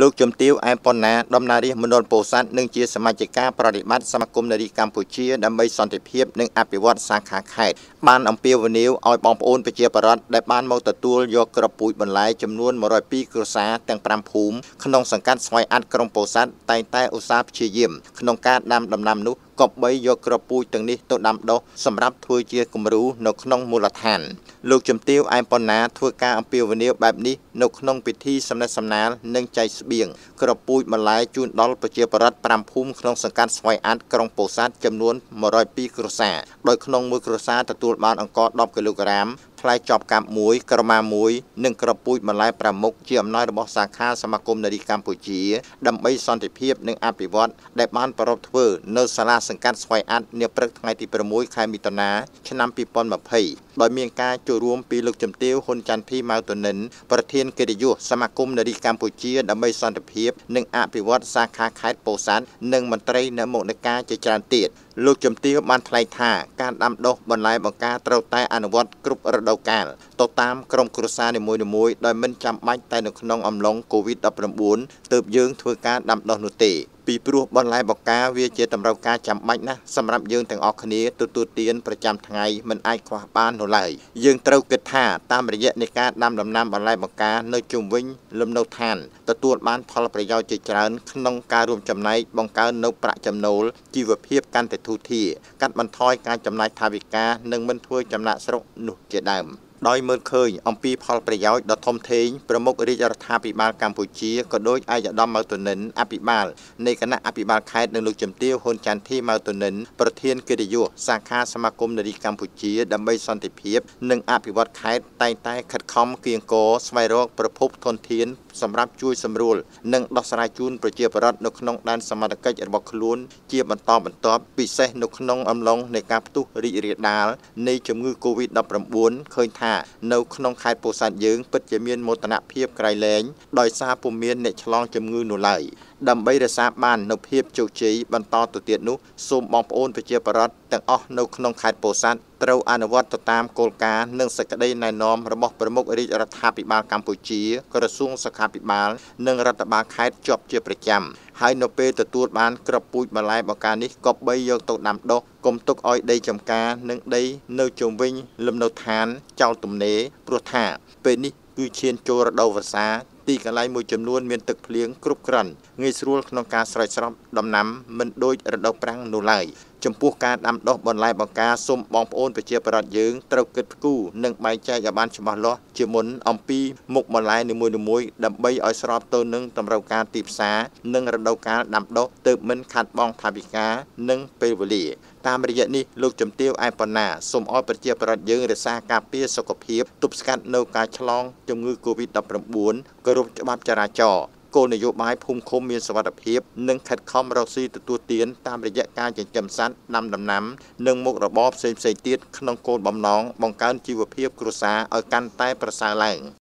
លោកជំទាវអែមប៉ុណ្ណាដំណារីមណ្ឌលពោធិ៍សាត់និងជាសមាជិកាប្រតិបត្តិសមាគមនារីកម្ពុជាដើម្បីសន្តិភាពនិងអភិវឌ្ឍសាខាខេត្តបានអំពាវនាវឲ្យបងប្អូនប្រជាពលរដ្ឋដែលបានមកទទួលយកក្របពូជបន្លែចំនួន102គ្រួសារទាំង5ភូមិក្នុងសង្កាត់ស្វាយអាត់ក្រុងពោធិ៍សាត់តែងតែឧស្សាហ៍ព្យាយាមក្នុងការដាំដំណាំនោះ គប្បីយកក្របពូជទាំងនេះទៅដាំដុះសម្រាប់ធ្វើជាគំរូនៅក្នុងមូលដ្ឋាន លោកជំទាវអែមប៉ុណ្ណាធ្វើការអំពាវនាវបែបនេះនៅក្នុងពិធីសំណេះសំណាលនិងចែកស្បៀងក្របពូជបន្លែជូនដល់ប្រជាពលរដ្ឋ5ភូមិក្នុងសង្កាត់ស្វាយអាតក្រុងពោធិ៍សាត់ចំនួន102គ្រួសារដោយក្នុងមួយគ្រួសារទទួលបានអង្ករ10គីឡូក្រាមផ្លែចប់កាប់1ក្រមា1និងក្របពូជបន្លែ5មុខជាអំណោយរបស់សាខាសមាគមនារីកម្ពុជា ដើម្បីសន្តិភាពនិងអភិវឌ្ឍដែលបានប្រពធ្វើនៅសាលាសង្កាត់ស្វាយអាត់នាព្រឹកថ្ងៃទី6ខែមិថុនាឆ្នាំ2020ដោយមានការចូលរួមពីលោកជំទាវហ៊ុនច័ន្ទភីម៉ៅតនិនប្រធានកិត្តិយសសមាគមនារីកម្ពុជាដើម្បីសន្តិភាពនិងអភិវឌ្ឍសាខាខេត្តពោធិ៍សាត់និងមន្ត្រីនៅមុខនៃការជាច្រើនទៀត លោកជំទាវបានថ្លែងថាការដាំដុះបន្លែបង្ការត្រូវតែអនុវត្តគ្រប់រដូវកាលទៅតាមក្រុមគ្រួសារនីមួយៗដោយមិនចាំបាច់តែនៅក្នុងអំឡុង COVID-19 ទើបយើងធ្វើការដាំដុះនោះទេ ពីព្រោះបន្លែបកាវាជាតម្រូវការចាំបាច់ណាស់សម្រាប់យើងទាំងអស់គ្នាទទួលទានប្រចាំថ្ងៃមិនអាចខ្វះបាននោះឡើយយើងត្រូវគិតថាតាមរយៈនៃការដាំដំណាំបន្លែបកានៅជុំវិញលំនៅឋានទទួលបានផលប្រយោជន៍ជាច្រើនក្នុងការរួមចំណែកបង្កើននៅប្រាក់ចំណូលជីវភាពកាន់តែធូរធារកាត់បន្ថយការចំណាយថវិកានិងមិនធ្វើចំណាក់ស្រុកនោះជាដើម។ ដោយមើលឃើញអំពីផលប្រយោជន៍ដ៏ធំធេងប្រមុខរាជរដ្ឋាភិបាលកម្ពុជាក៏ដូចឯកឧត្តមម៉ៅតុនិនអភិបាលនៃគណៈអភិបាលខេត្តនិងលោកជំទាវហ៊ុនច័ន្ទធីម៉ៅតុនិនប្រធានកិត្តិយសសាខាសមាគមនារីកម្ពុជាដើម្បីសន្តិភាពនិងអភិវឌ្ឍខេត្តតែងតែខិតខំគៀងគរស្វែងរកប្រភពធនធានសម្រាប់ជួយសម្រួលនិងដោះស្រាយជូនប្រជាពលរដ្ឋនៅក្នុងដែនសមត្ថកិច្ចរបស់ខ្លួនជាបន្តបន្ទាប់ពិសេសនៅក្នុងអំឡុងនៃការផ្ទុះរីករាលដាលនៃជំងឺ Covid-19 ឃើញថានៅក្នុងខេត្តពោធិ៍សាត់យើងពិតជាមានមោទនភាពក្រៃលែងដោយសារពុំមានអ្នកឆ្លងជំងឺនោះឡើយដើម្បីរក្សាបាននូវភាពជោគជ័យបន្តទៅទៀតនោះសូមបងប្អូនប្រជាពលរដ្ឋទាំងអស់នៅក្នុងខេត្តពោធិ៍សាត់ត្រូវអនុវត្តទៅតាមគោលការណ៍និងសេចក្តីណែនាំរបស់ប្រមុខរាជរដ្ឋាភិបាលកម្ពុជាក្រសួងសុខាភិបាល និងរដ្ឋបាលខេត្តជាប់ជាប្រចាំ ហើយនៅពេលទទួលបានក្របពូជបន្លែបកានេះក៏បីយកទៅដាំដុះកុំទុកឲ្យដីចំការនិងដីនៅជុំវិញលំនៅឋានចោលទំនេរព្រោះថាពេលនេះគឺឈានចូលរដូវវស្សាទីកន្លែងមួយចំនួនមានទឹកភ្លៀងគ្រប់គ្រាន់ងាយស្រួលក្នុងការស្រោចស្រពដំណាំមិនដូចរដូវប្រាំងនោះឡើយ ចំពោះការដាំដុះបន្លែបង្ការសូមបងប្អូនប្រជាពលរដ្ឋយើងត្រូវគិតគូរនិងបែងចែកឲ្យបានច្បាស់លាស់ជាមុនអំពីមុខបន្លែនីមួយៗដើម្បីឲ្យស្របទៅនឹងតម្រូវការទីផ្សារនិងរដូវកាលដាំដុះទើបមិនខាត់បងថវិកានិងពេលវេលាតាមរយៈនេះលោកជំទាវអែប៉ុណ្ណាសូមឲ្យប្រជាពលរដ្ឋយើងរក្សាការពារសុខភាពទប់ស្កាត់នៅការឆ្លងជំងឺ Covid-19 គោរពច្បាប់ចរាចរណ៍ គោលនយោបាយភូមិឃុំមានសវត្ថភាពនិងខិតខំរកស៊ីទទួលទានតាមរយៈការចិញ្ចឹមសត្វដាំដំណាំ និងមុខរបរផ្សេងៗទៀតក្នុងគោលបំណងបង្កើនជីវភាពគ្រួសារឲ្យកាន់តែប្រសើរឡើង។